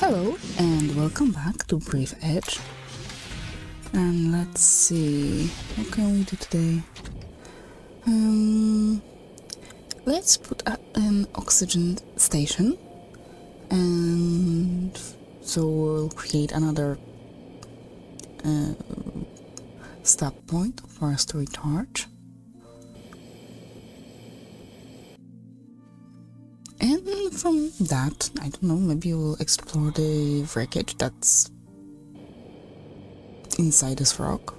Hello and welcome back to Breathedge. And let's see, what can we do today? Um, let's put a, an oxygen station and so we'll create another uh, stop point for us to recharge. And from that, I don't know, maybe we'll explore the wreckage that's inside this rock.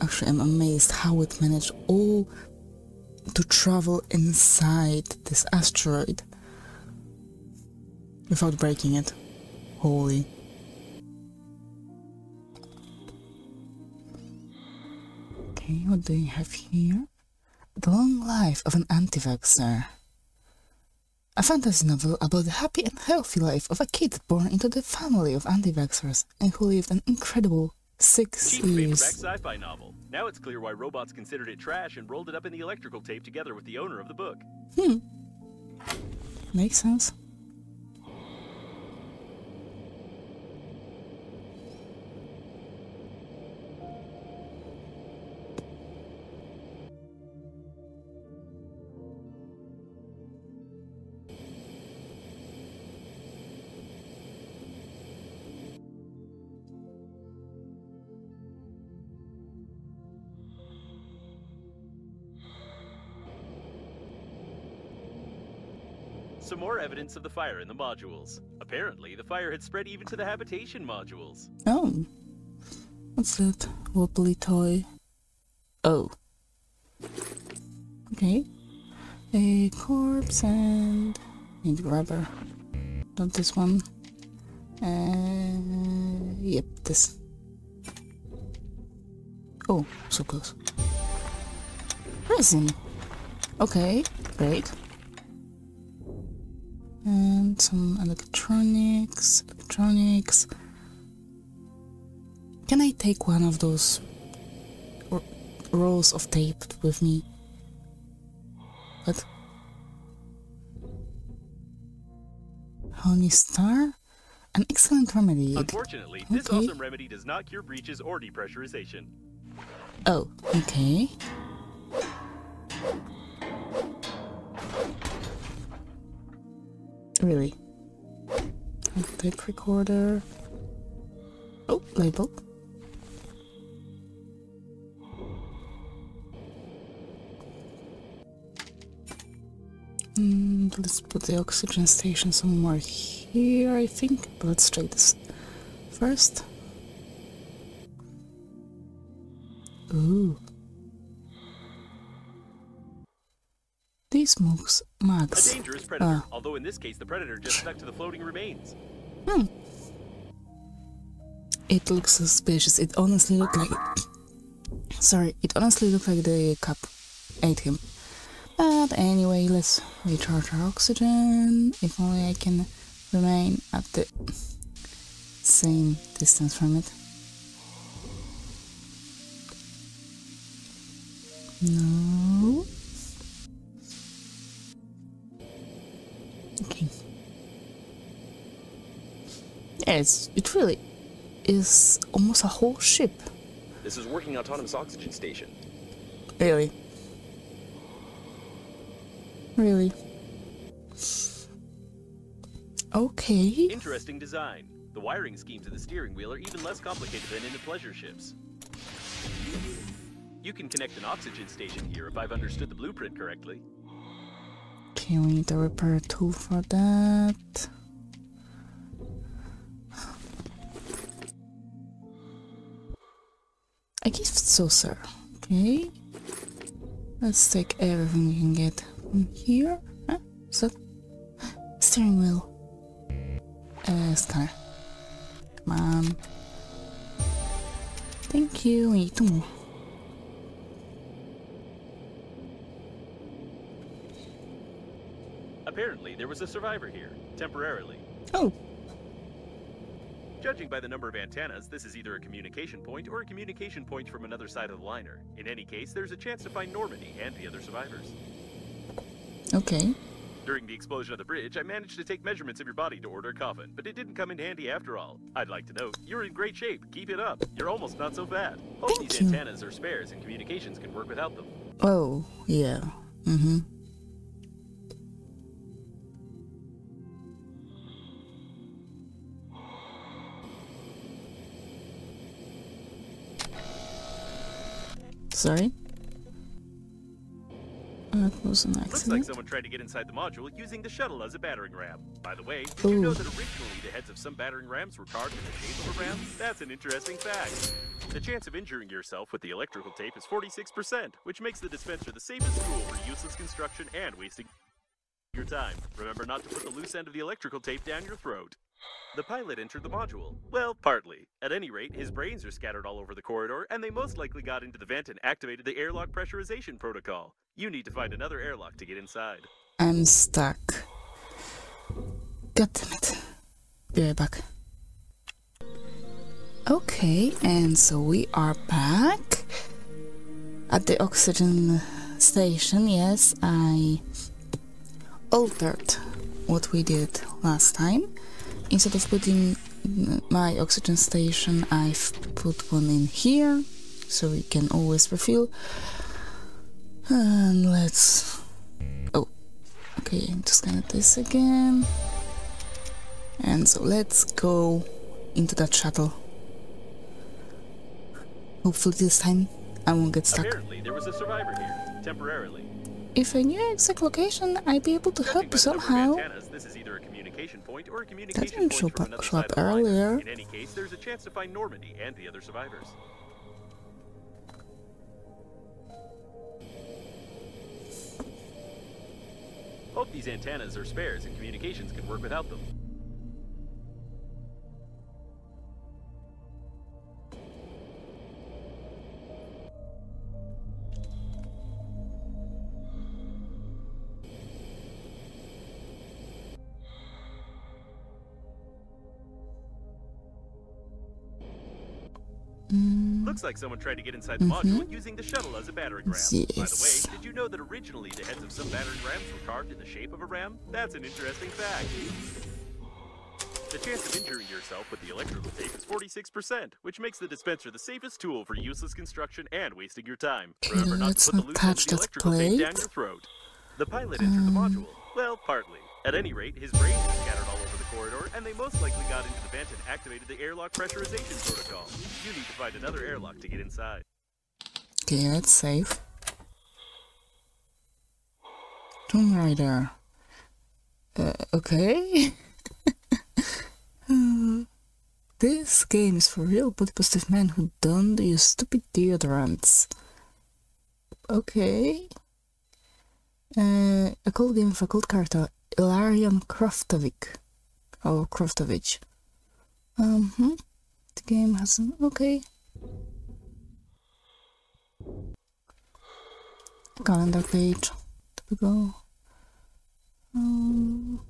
Actually, I'm amazed how it managed all to travel inside this asteroid without breaking it. Holy. Okay, what do you have here? The Long Life of an Anti-Vaxxer. A fantasy novel about the happy and healthy life of a kid born into the family of anti-vaxxers and who lived an incredible six Cheap years. sci-fi novel. Now it's clear why robots considered it trash and rolled it up in the electrical tape together with the owner of the book. Hmm. Makes sense. Some more evidence of the fire in the modules. Apparently, the fire had spread even to the habitation modules. Oh. What's that? Wobbly toy. Oh. Okay. A corpse and need rubber. Not this one. Uh, yep, this. Oh, so close. Resin. Okay, great. And some electronics, electronics. Can I take one of those rolls of tape with me? What? Honey Star? An excellent remedy. Unfortunately, this awesome remedy does not cure breaches or depressurization. Oh, okay. Really? Tape recorder. Oh, label. And mm, let's put the oxygen station somewhere here, I think. But let's try this first. Ooh. These mugs, A dangerous predator, Ah. although in this case the predator just stuck to the floating remains. Hmm. It looks suspicious. It honestly looked like. Sorry, it honestly looked like the cup ate him. But anyway, let's recharge our oxygen. If only I can remain at the same distance from it. No. Okay. Yes, it really is almost a whole ship. This is working autonomous oxygen station. Really. Really. Okay. Interesting design. The wiring schemes of the steering wheel are even less complicated than in the pleasure ships. You can connect an oxygen station here if I've understood the blueprint correctly. Okay, we need a repair tool for that. A gift saucer. Okay. Let's take everything we can get from here. Huh? Is that steering wheel? Uh, scanner. Come on. Thank you. We need two more. Apparently, there was a survivor here, temporarily. Oh, Judging by the number of antennas, this is either a communication point or a communication point from another side of the liner. In any case, there's a chance to find Normandy and the other survivors. okay. During the explosion of the bridge, I managed to take measurements of your body to order a coffin, but it didn't come in handy after all. I'd like to note, you're in great shape. Keep it up. You're almost not so bad. Hope Thank these you. antennas are spares and communications can work without them. Oh, yeah. Mm-hmm. Sorry? Uh, that was an accident. Looks like someone tried to get inside the module using the shuttle as a battering ram. By the way, did you know that originally the heads of some battering rams were carved in the shape of a ram? That's an interesting fact. The chance of injuring yourself with the electrical tape is 46%, which makes the dispenser the safest tool for useless construction and wasting your time. Remember not to put the loose end of the electrical tape down your throat. The pilot entered the module. Well, partly. At any rate, his brains are scattered all over the corridor, and they most likely got into the vent and activated the airlock pressurization protocol. You need to find another airlock to get inside. I'm stuck. God damn it. Be right back. Okay, and so we are back at the oxygen station. Yes, I altered what we did last time. Instead of putting my oxygen station, I've put one in here so we can always refill. And let's. Oh, okay, I'm just gonna this again. And so let's go into that shuttle. Hopefully this time I won't get stuck. Apparently, there was a survivor here, temporarily. If I knew exact location, I'd be able to help somehow. antennas, this is either a communication point or a communication didn't point show from another show up side of the line. earlier. In any case, there's a chance to find Normandy and the other survivors. Hope these antennas are spares and communications can work without them. Looks like someone tried to get inside the module using the shuttle as a battering ram. By the. Yes. way, did you know that originally the heads of some battering rams were carved in the shape of a ram? That's an interesting fact. The chance of injuring yourself with the electrical tape is 46%, which makes the dispenser the safest tool for useless construction and wasting your time. Remember not to put the loose end touch of the electrical tape down your throat. The pilot entered the module. Well, partly. At any rate, his brains corridor, and they most likely got into the vent and activated the airlock pressurization protocol. You need to find another airlock to get inside. Okay, let's save. Tomb Raider. Uh, okay. Uh, this game is for real body positive men who don't use stupid deodorants. Okay. Uh, a cold game for a cold character, Ilarion Kroftovic. Or Kroftovich. Um, hmm. The game has an. Okay. calendar page. Typical. Um,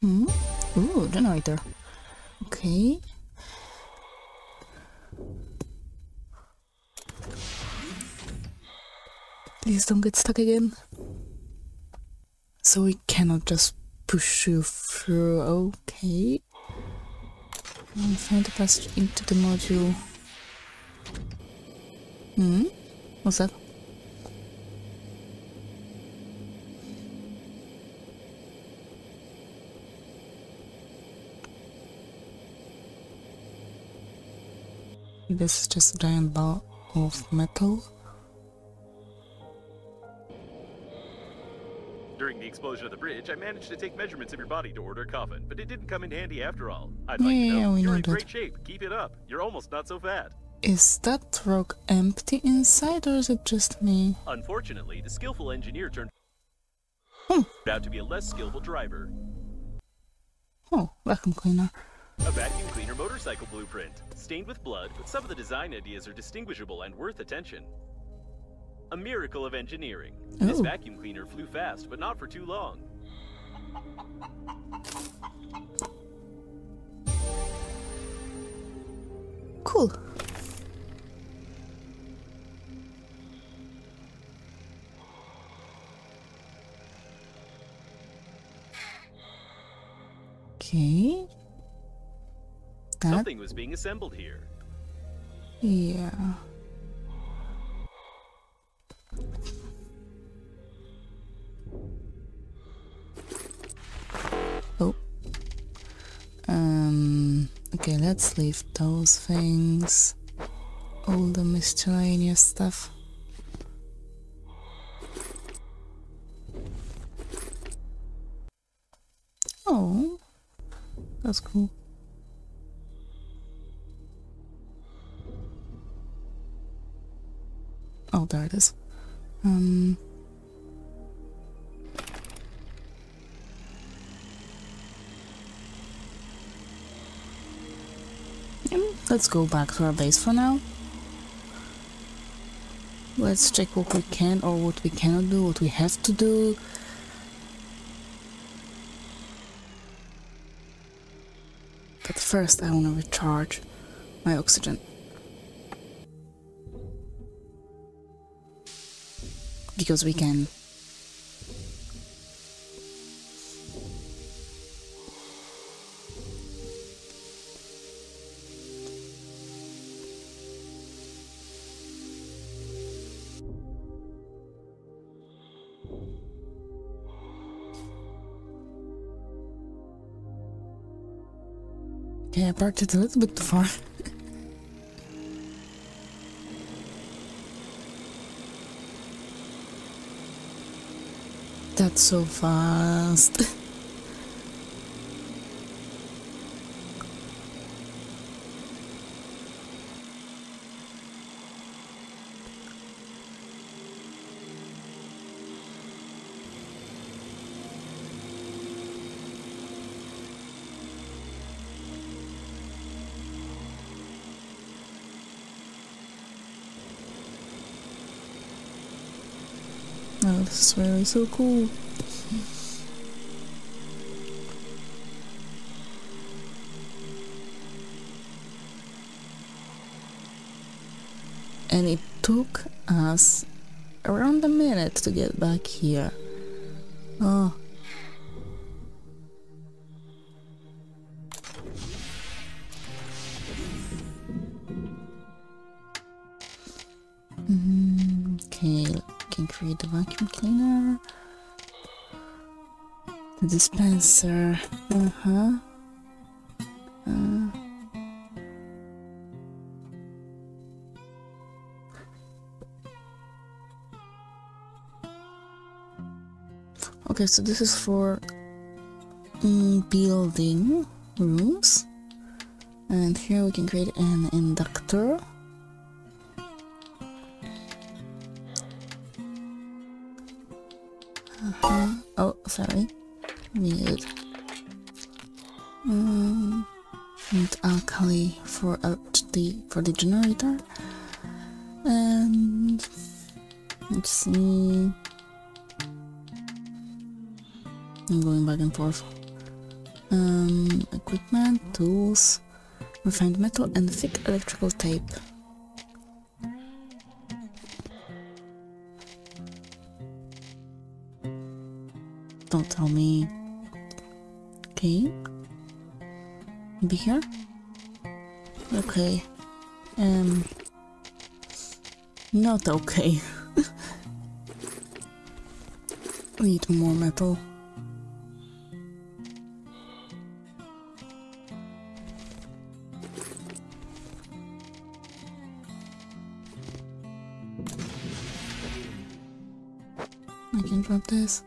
hmm. Ooh, generator. Okay. Please don't get stuck again. So we cannot just push you through. Okay. I'm trying to pass into the module. Hmm? What's that? This is just a giant ball of metal. The explosion of the bridge, I managed to take measurements of your body to order a coffin, but it didn't come in handy after all. I'd like to know, we you're know in that. great shape. Keep it up. You're almost not so fat. Is that rock empty inside or is it just me? Unfortunately, the skillful engineer turned Hmm. out to be a less skillful driver. Oh, vacuum cleaner. A vacuum cleaner motorcycle blueprint, stained with blood, but some of the design ideas are distinguishable and worth attention. A miracle of engineering. This vacuum cleaner flew fast, but not for too long. Cool. Okay. That, Something was being assembled here. yeah. Okay, let's leave those things. All the miscellaneous stuff. Oh, that's cool. Oh, there it is. Um. Let's go back to our base for now. Let's check what we can or what we cannot do, what we have to do. But first I want to recharge my oxygen. Because we can. Parked it a little bit too far. That's so fast. Oh, this is really so cool. And it took us around a minute to get back here. Oh. Mm, Okay, can create the vacuum cleaner. The dispenser. Uh-huh. Uh. Okay, so this is for mm, building rooms. And here we can create an inductor. Uh-huh. Oh, sorry. Need um, need alkali for uh, the for the generator, and let's see. I'm going back and forth. Um, equipment, tools, refined metal, and thick electrical tape. Tell me. Okay. Be here. Okay. Um. Not okay. Need more metal. I can drop this.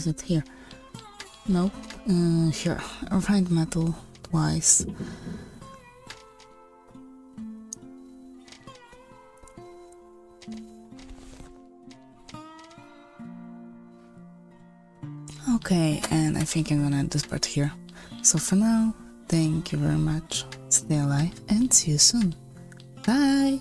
Is it? Here. Nope. Uh, here. Refined metal twice. Okay, and I think I'm gonna end this part here. So for now, thank you very much. Stay alive and see you soon. Bye!